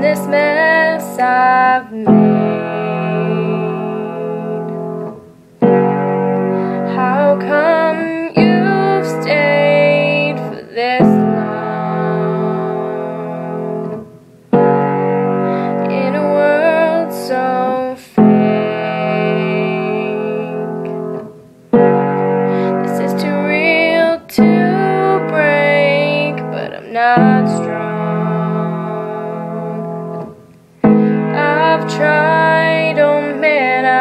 this mess I've made. How come you've stayed for this long in a world so fake? This is too real to break, but I'm not strong.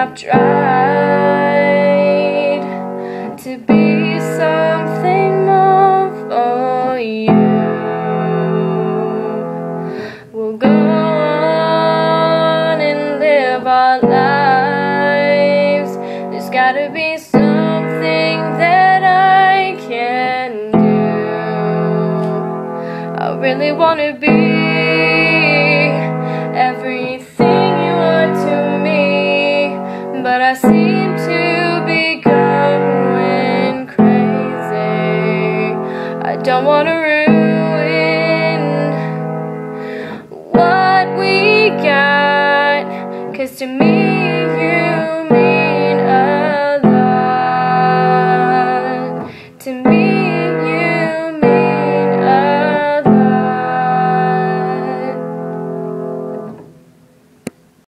I've tried to be something more for you. We'll go on and live our lives. There's gotta be something that I can do. I really wanna be Don't wanna ruin what we got, cause to me